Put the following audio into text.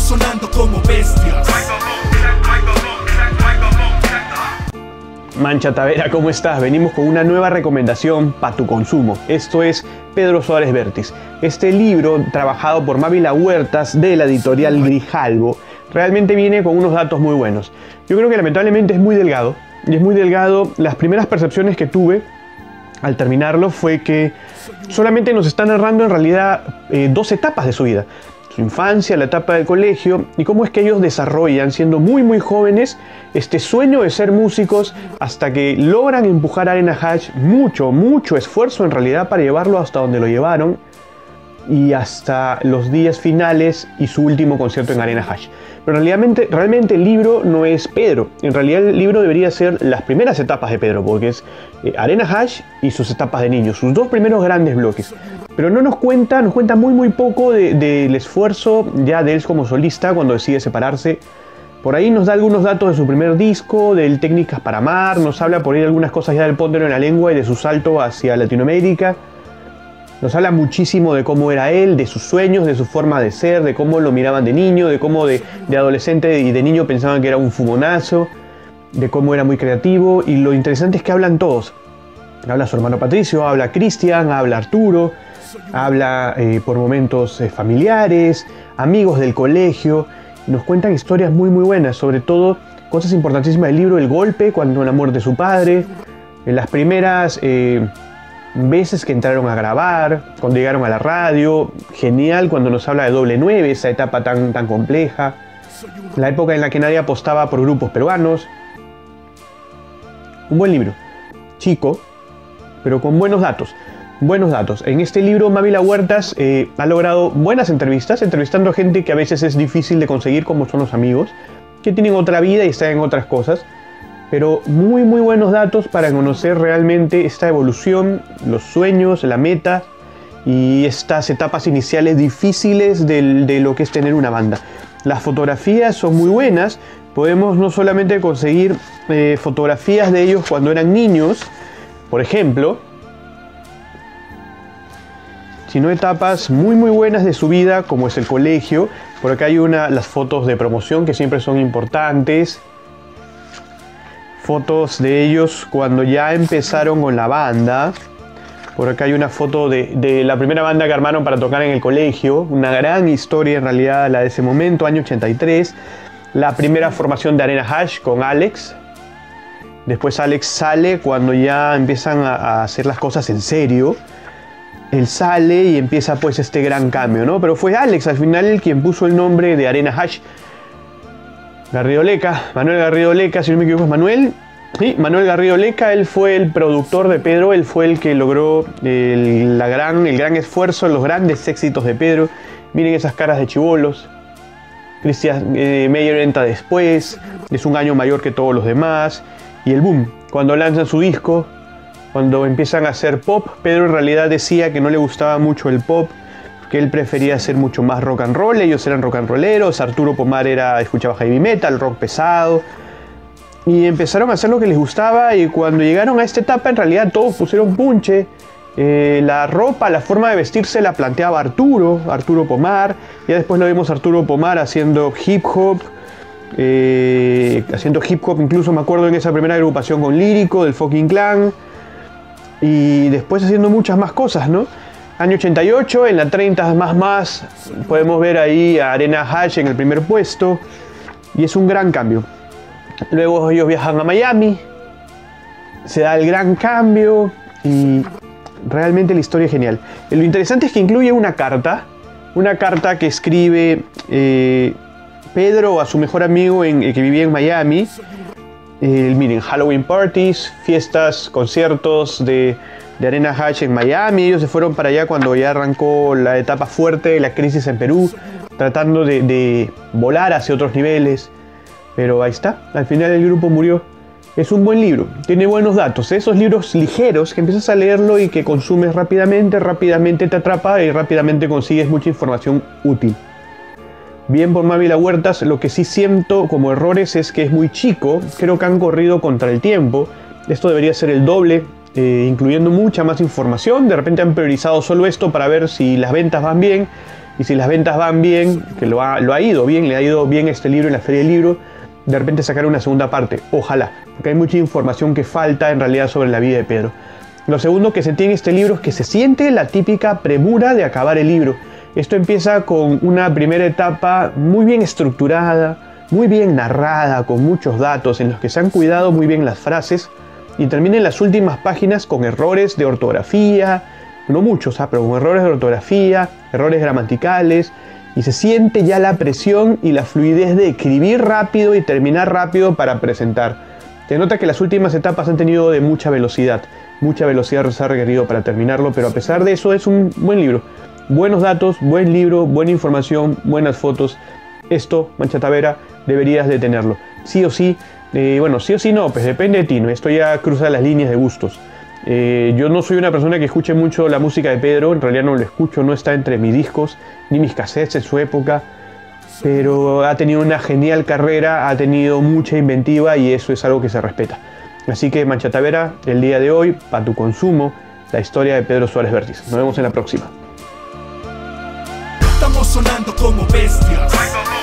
Sonando como bestias. Mancha Tavera, ¿cómo estás? Venimos con una nueva recomendación para tu consumo. Esto es Pedro Suárez Vértiz. Este libro, trabajado por Mávila Huertas de la editorial Grijalvo, realmente viene con unos datos muy buenos. Yo creo que lamentablemente es muy delgado. Y es muy delgado. Las primeras percepciones que tuve al terminarlo fue que solamente nos está narrando en realidad eh, dos etapas de su vida infancia, la etapa del colegio y cómo es que ellos desarrollan, siendo muy muy jóvenes, este sueño de ser músicos hasta que logran empujar a Arena Hash mucho, mucho esfuerzo en realidad para llevarlo hasta donde lo llevaron y hasta los días finales y su último concierto en Arena Hash. Pero realmente, realmente el libro no es Pedro. En realidad el libro debería ser las primeras etapas de Pedro, porque es eh, Arena Hash y sus etapas de niño, sus dos primeros grandes bloques. Pero no nos cuenta, nos cuenta muy muy poco del esfuerzo ya de él como solista cuando decide separarse. Por ahí nos da algunos datos de su primer disco, del Técnicas para Amar, nos habla por ahí algunas cosas ya del póndero en la lengua y de su salto hacia Latinoamérica. Nos habla muchísimo de cómo era él, de sus sueños, de su forma de ser, de cómo lo miraban de niño, de cómo de, adolescente y de niño pensaban que era un fumonazo, de cómo era muy creativo. Y lo interesante es que hablan todos. Habla su hermano Patricio, habla Cristian, habla Arturo, habla eh, por momentos eh, familiares, amigos del colegio. Nos cuentan historias muy muy buenas, sobre todo cosas importantísimas del libro, el golpe cuando la muerte de su padre, en las primeras... Eh, veces que entraron a grabar, cuando llegaron a la radio, genial cuando nos habla de doble 9, esa etapa tan, tan compleja, la época en la que nadie apostaba por grupos peruanos. Un buen libro, chico, pero con buenos datos. Buenos datos. En este libro, Mávila Huertas eh, ha logrado buenas entrevistas, entrevistando a gente que a veces es difícil de conseguir, como son los amigos, que tienen otra vida y están en otras cosas pero muy muy buenos datos para conocer realmente esta evolución, los sueños, la meta y estas etapas iniciales difíciles de, lo que es tener una banda. Las fotografías son muy buenas, podemos no solamente conseguir eh, fotografías de ellos cuando eran niños, por ejemplo, sino etapas muy muy buenas de su vida como es el colegio. Por acá hay una, las fotos de promoción que siempre son importantes, fotos de ellos cuando ya empezaron con la banda. Por acá hay una foto de, la primera banda que armaron para tocar en el colegio. Una gran historia en realidad la de ese momento, año 83. La primera formación de Arena Hash con Alex. Después Alex sale cuando ya empiezan a, hacer las cosas en serio. Él sale y empieza pues este gran cambio, ¿no? Pero fue Alex al final quien puso el nombre de Arena Hash Garrido Leca, Manuel Garrido Leca, si no me equivoco es Manuel. Sí, Manuel Garrido Leca, él fue el productor de Pedro, él fue el que logró el, la gran, el gran esfuerzo, los grandes éxitos de Pedro. Miren esas caras de chivolos. Cristian eh, Meyer entra después, es un año mayor que todos los demás. Y el boom, cuando lanzan su disco, cuando empiezan a hacer pop, Pedro en realidad decía que no le gustaba mucho el pop, que él prefería hacer mucho más rock and roll, ellos eran rock and rolleros, Arturo Pomar era, escuchaba heavy metal, rock pesado, y empezaron a hacer lo que les gustaba y cuando llegaron a esta etapa en realidad todos pusieron punche, eh, la ropa, la forma de vestirse la planteaba Arturo, Arturo Pomar, ya después lo vimos Arturo Pomar haciendo hip hop, eh, haciendo hip hop incluso me acuerdo en esa primera agrupación con Lírico del Fucking Clan, y después haciendo muchas más cosas, ¿no? Año 88, en la 30 más más, podemos ver ahí a Arena Hash en el primer puesto. Y es un gran cambio. Luego ellos viajan a Miami. Se da el gran cambio. Y realmente la historia es genial. Lo interesante es que incluye una carta. Una carta que escribe eh, Pedro a su mejor amigo en, que vivía en Miami. Miren, Halloween parties, fiestas, conciertos de de Arena Hatch en Miami. Ellos se fueron para allá cuando ya arrancó la etapa fuerte de la crisis en Perú, tratando de, volar hacia otros niveles. Pero ahí está, al final el grupo murió. Es un buen libro, tiene buenos datos, esos libros ligeros que empiezas a leerlo y que consumes rápidamente, rápidamente te atrapa y rápidamente consigues mucha información útil. Bien por Mávila Huertas, lo que sí siento como errores es que es muy chico, creo que han corrido contra el tiempo, esto debería ser el doble eh, incluyendo mucha más información. De repente han priorizado solo esto para ver si las ventas van bien. y si las ventas van bien, que lo ha, ido bien, le ha ido bien este libro en la feria del libro, de repente sacar una segunda parte, ojalá, porque hay mucha información que falta en realidad sobre la vida de Pedro. Lo segundo que sentí en este libro es que se siente la típica premura de acabar el libro. Esto empieza con una primera etapa muy bien estructurada, muy bien narrada, con muchos datos en los que se han cuidado muy bien las frases y termina en las últimas páginas con errores de ortografía, no muchos, ¿ah? pero con errores de ortografía, errores gramaticales, y se siente ya la presión y la fluidez de escribir rápido y terminar rápido para presentar. Se nota que las últimas etapas han tenido de mucha velocidad, mucha velocidad se ha requerido para terminarlo, pero a pesar de eso es un buen libro. Buenos datos, buen libro, buena información, buenas fotos. Esto, Mancha Tavera, deberías de tenerlo. Sí o sí, eh, bueno, sí o sí no, pues depende de ti. Esto ya cruza las líneas de gustos. Eh, yo no soy una persona que escuche mucho la música de Pedro, en realidad no lo escucho, no está entre mis discos ni mis cassettes en su época, pero ha tenido una genial carrera, ha tenido mucha inventiva y eso es algo que se respeta. Así que Mancha Tavera, el día de hoy, para tu consumo, la historia de Pedro Suárez Vértiz. Nos vemos en la próxima. Sonando como bestias.